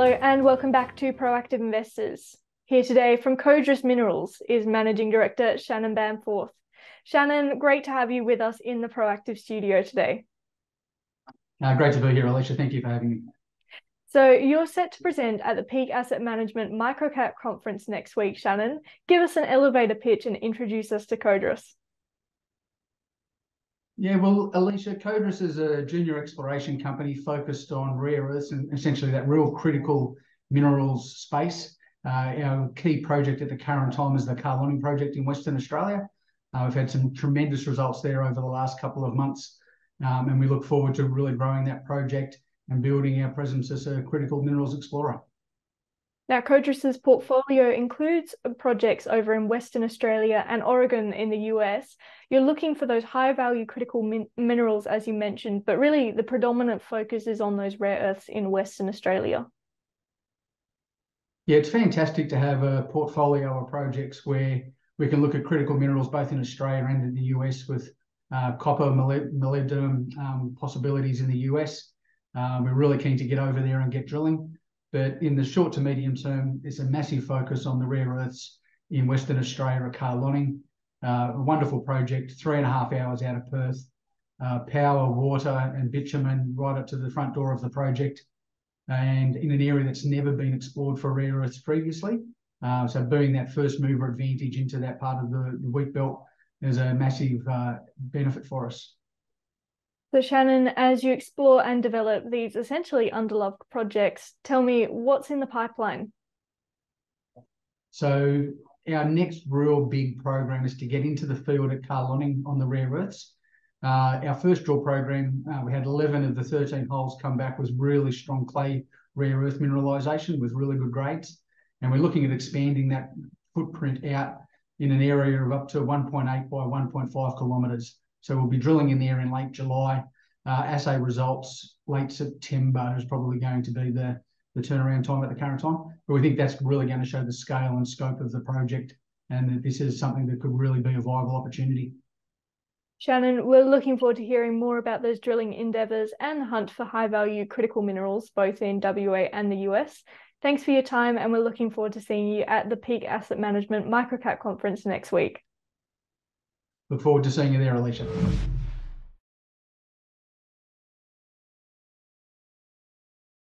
Hello and welcome back to Proactive Investors. Here today from Codrus Minerals is Managing Director Shannan Bamforth. Shannan, great to have you with us in the Proactive studio today. Uh, great to be here, Alicia. Thank you for having me. So you're set to present at the Peak Asset Management Microcap Conference next week, Shannan. Give us an elevator pitch and introduce us to Codrus. Yeah, well, Alicia, Codrus is a junior exploration company focused on rare earths and essentially that real critical minerals space. Uh, our key project at the current time is the Karloning project in Western Australia. Uh, we've had some tremendous results there over the last couple of months, um, and we look forward to really growing that project and building our presence as a critical minerals explorer. Now, Codrus's portfolio includes projects over in Western Australia and Oregon in the US. You're looking for those high value critical min minerals, as you mentioned, but really the predominant focus is on those rare earths in Western Australia. Yeah, it's fantastic to have a portfolio of projects where we can look at critical minerals both in Australia and in the US with uh, copper, molybdenum um, possibilities in the US. Um, we're really keen to get over there and get drilling. But in the short to medium term, there's a massive focus on the rare earths in Western Australia at Karloning. Uh, a wonderful project, three and a half hours out of Perth. Uh, power, water, and bitumen right up to the front door of the project, and in an area that's never been explored for rare earths previously. Uh, so, being that first mover advantage into that part of the, the wheat belt is a massive uh, benefit for us. So, Shannan, as you explore and develop these essentially underloved projects, tell me what's in the pipeline? So, our next real big program is to get into the field at Karloning on the rare earths. Uh, our first drill program, uh, we had 11 of the 13 holes come back with really strong clay rare earth mineralisation with really good grades. And we're looking at expanding that footprint out in an area of up to 1.8 by 1.5 kilometres. So we'll be drilling in there in late July. Uh, assay results late September is probably going to be the, the turnaround time at the current time. But we think that's really going to show the scale and scope of the project and that this is something that could really be a viable opportunity. Shannan, we're looking forward to hearing more about those drilling endeavours and the hunt for high value critical minerals, both in WA and the US. Thanks for your time, and we're looking forward to seeing you at the Peak Asset Management Microcap Conference next week. Look forward to seeing you there, Alicia.